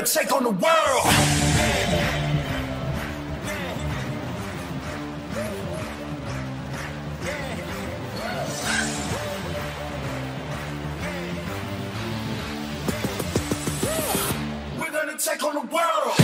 gonna take on the world. We're gonna take on the world.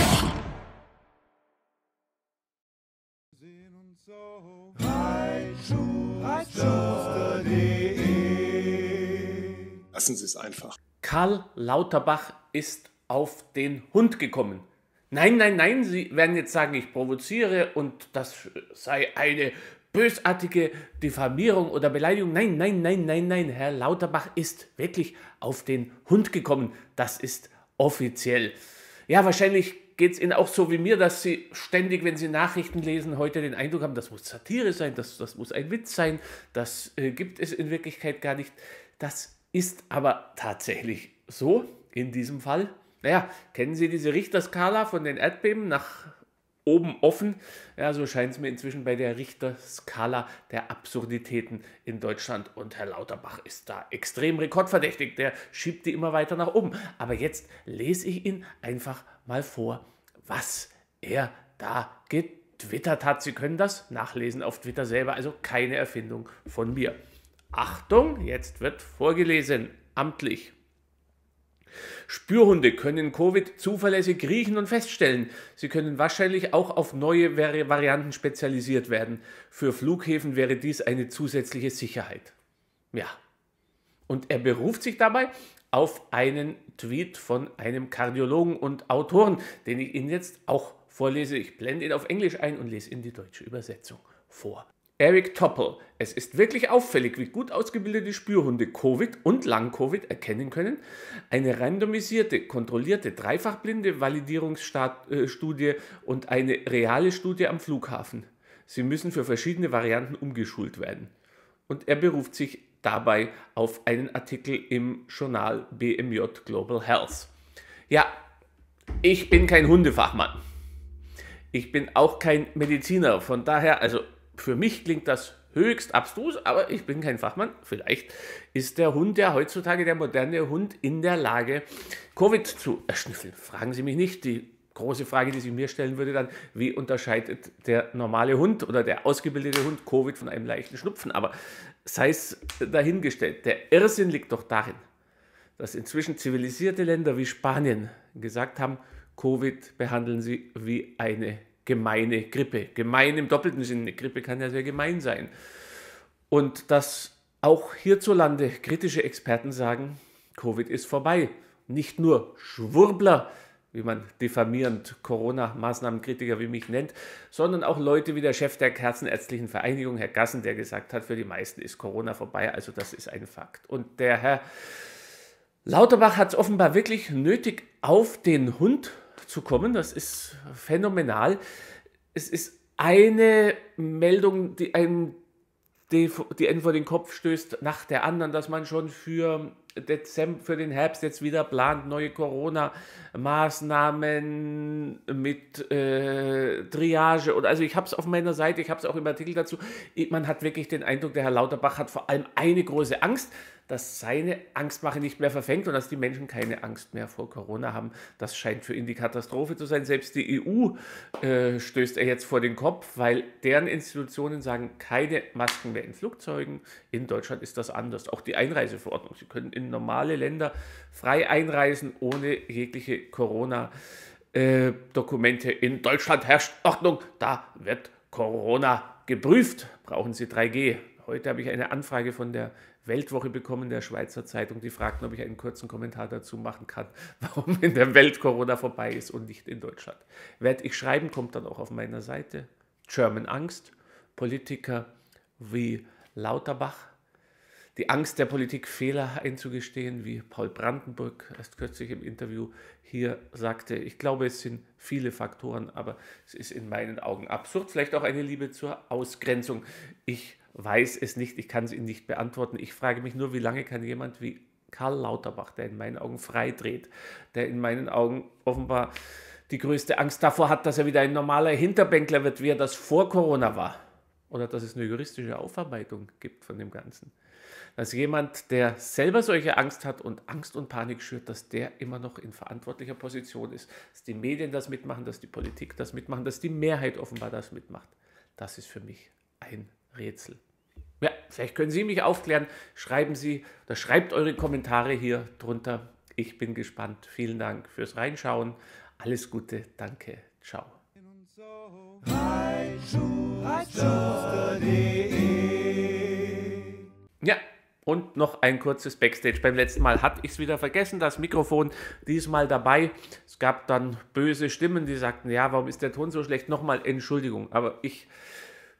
Lassen Sie es einfach. Karl Lauterbach ist auf den Hund gekommen. Nein, nein, nein, Sie werden jetzt sagen, ich provoziere und das sei eine bösartige Diffamierung oder Beleidigung. Nein, nein, nein, nein, nein, Herr Lauterbach ist wirklich auf den Hund gekommen. Das ist offiziell. Ja, wahrscheinlich geht es Ihnen auch so wie mir, dass Sie ständig, wenn Sie Nachrichten lesen, heute den Eindruck haben, das muss Satire sein, das, das muss ein Witz sein, das äh, gibt es in Wirklichkeit gar nicht. Das ist aber tatsächlich so in diesem Fall. Naja, kennen Sie diese Richterskala von den Erdbeben nach oben offen? Ja, so scheint es mir inzwischen bei der Richterskala der Absurditäten in Deutschland. Und Herr Lauterbach ist da extrem rekordverdächtig. Der schiebt die immer weiter nach oben. Aber jetzt lese ich Ihnen einfach mal vor, was er da getwittert hat. Sie können das nachlesen auf Twitter selber, also keine Erfindung von mir. Achtung, jetzt wird vorgelesen, amtlich. Spürhunde können Covid zuverlässig riechen und feststellen. Sie können wahrscheinlich auch auf neue Vari Varianten spezialisiert werden. Für Flughäfen wäre dies eine zusätzliche Sicherheit. Ja. Und er beruft sich dabei auf einen Tweet von einem Kardiologen und Autoren, den ich Ihnen jetzt auch vorlese. Ich blende ihn auf Englisch ein und lese Ihnen die deutsche Übersetzung vor. Eric Topple. Es ist wirklich auffällig, wie gut ausgebildete Spürhunde Covid und Lang-Covid erkennen können. Eine randomisierte, kontrollierte, dreifachblinde Validierungsstudie und eine reale Studie am Flughafen. Sie müssen für verschiedene Varianten umgeschult werden. Und er beruft sich dabei auf einen Artikel im Journal BMJ Global Health. Ja, ich bin kein Hundefachmann. Ich bin auch kein Mediziner. Von daher, also für mich klingt das höchst abstrus, aber ich bin kein Fachmann. Vielleicht ist der Hund, der heutzutage der moderne Hund, in der Lage, Covid zu erschnüffeln. Fragen Sie mich nicht. Die große Frage, die sich mir stellen würde, dann, wie unterscheidet der normale Hund oder der ausgebildete Hund Covid von einem leichten Schnupfen? Aber sei es dahingestellt. Der Irrsinn liegt doch darin, dass inzwischen zivilisierte Länder wie Spanien gesagt haben, Covid behandeln sie wie eine gemeine Grippe. Gemein im doppelten Sinne. Eine Grippe kann ja sehr gemein sein. Und dass auch hierzulande kritische Experten sagen, Covid ist vorbei. Nicht nur Schwurbler, wie man diffamierend Corona-Maßnahmenkritiker wie mich nennt, sondern auch Leute wie der Chef der Kerzenärztlichen Vereinigung, Herr Gassen, der gesagt hat, für die meisten ist Corona vorbei. Also das ist ein Fakt. Und der Herr Lauterbach hat es offenbar wirklich nötig, auf den Hund zu kommen. Das ist phänomenal. Es ist eine Meldung, die einen, die, die einen vor den Kopf stößt, nach der anderen, dass man schon für Dezember, für den Herbst jetzt wieder plant, neue Corona-Maßnahmen mit äh, Triage. Und also ich habe es auf meiner Seite, ich habe es auch im Artikel dazu. Man hat wirklich den Eindruck, der Herr Lauterbach hat vor allem eine große Angst, dass seine Angstmache nicht mehr verfängt und dass die Menschen keine Angst mehr vor Corona haben. Das scheint für ihn die Katastrophe zu sein. Selbst die EU äh, stößt er jetzt vor den Kopf, weil deren Institutionen sagen, keine Masken mehr in Flugzeugen. In Deutschland ist das anders. Auch die Einreiseverordnung. Sie können in normale Länder frei einreisen, ohne jegliche Corona-Dokumente. in Deutschland herrscht Ordnung. Da wird Corona geprüft. Brauchen Sie 3G. Heute habe ich eine Anfrage von der Weltwoche bekommen, der Schweizer Zeitung, die fragten, ob ich einen kurzen Kommentar dazu machen kann, warum in der Welt Corona vorbei ist und nicht in Deutschland. Werde ich schreiben, kommt dann auch auf meiner Seite. German Angst, Politiker wie Lauterbach, die Angst der Politik, Fehler einzugestehen, wie Paul Brandenburg erst kürzlich im Interview hier sagte. Ich glaube, es sind viele Faktoren, aber es ist in meinen Augen absurd. Vielleicht auch eine Liebe zur Ausgrenzung. Ich weiß es nicht, ich kann es Ihnen nicht beantworten. Ich frage mich nur, wie lange kann jemand wie Karl Lauterbach, der in meinen Augen freidreht, der in meinen Augen offenbar die größte Angst davor hat, dass er wieder ein normaler Hinterbänkler wird, wie er das vor Corona war. Oder dass es eine juristische Aufarbeitung gibt von dem Ganzen. Dass jemand, der selber solche Angst hat und Angst und Panik schürt, dass der immer noch in verantwortlicher Position ist, dass die Medien das mitmachen, dass die Politik das mitmachen, dass die Mehrheit offenbar das mitmacht. Das ist für mich ein Rätsel. Ja, vielleicht können Sie mich aufklären. Schreiben Sie oder schreibt eure Kommentare hier drunter. Ich bin gespannt. Vielen Dank fürs Reinschauen. Alles Gute. Danke. Ciao. Ja, und noch ein kurzes Backstage. Beim letzten Mal hatte ich es wieder vergessen, das Mikrofon diesmal dabei. Es gab dann böse Stimmen, die sagten, ja, warum ist der Ton so schlecht? Nochmal Entschuldigung, aber ich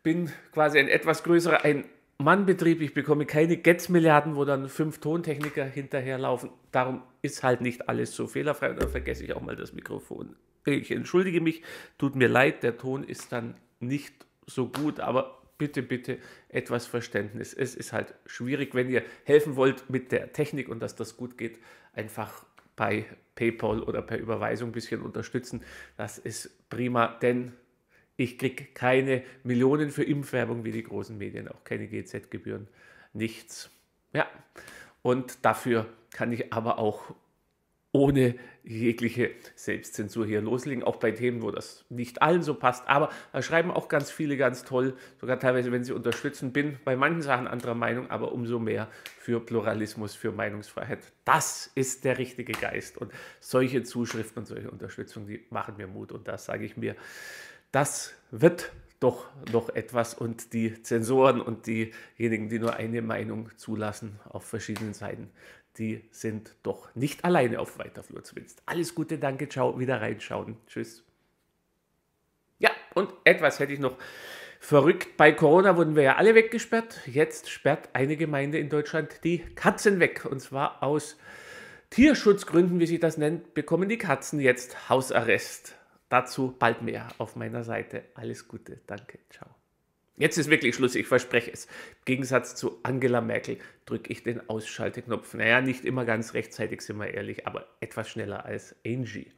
bin quasi ein etwas größerer Ein-Mann-Betrieb. Ich bekomme keine Getz-Milliarden, wo dann fünf Tontechniker hinterherlaufen. Darum ist halt nicht alles so fehlerfrei. Und dann vergesse ich auch mal das Mikrofon. Ich entschuldige mich, tut mir leid, der Ton ist dann nicht so gut, aber bitte, bitte etwas Verständnis. Es ist halt schwierig, wenn ihr helfen wollt mit der Technik und dass das gut geht, einfach bei PayPal oder per Überweisung ein bisschen unterstützen. Das ist prima, denn ich kriege keine Millionen für Impfwerbung wie die großen Medien, auch keine GZ-Gebühren, nichts. Ja, und dafür kann ich aber auch ohne jegliche Selbstzensur hier loslegen, auch bei Themen, wo das nicht allen so passt. Aber da schreiben auch ganz viele ganz toll, sogar teilweise, wenn sie unterstützen, bin bei manchen Sachen anderer Meinung, aber umso mehr für Pluralismus, für Meinungsfreiheit. Das ist der richtige Geist. Und solche Zuschriften und solche Unterstützung, die machen mir Mut. Und das sage ich mir, das wird doch noch etwas und die Zensoren und diejenigen, die nur eine Meinung zulassen auf verschiedenen Seiten, die sind doch nicht alleine auf weiter Flur zumindest. Alles Gute, danke, ciao, wieder reinschauen. Tschüss. Ja, und etwas hätte ich noch verrückt. Bei Corona wurden wir ja alle weggesperrt. Jetzt sperrt eine Gemeinde in Deutschland die Katzen weg. Und zwar aus Tierschutzgründen, wie sich das nennt, bekommen die Katzen jetzt Hausarrest. Dazu bald mehr auf meiner Seite. Alles Gute, danke, ciao. Jetzt ist wirklich Schluss, ich verspreche es. Im Gegensatz zu Angela Merkel drücke ich den Ausschalteknopf. Naja, nicht immer ganz rechtzeitig, sind wir ehrlich, aber etwas schneller als Angie.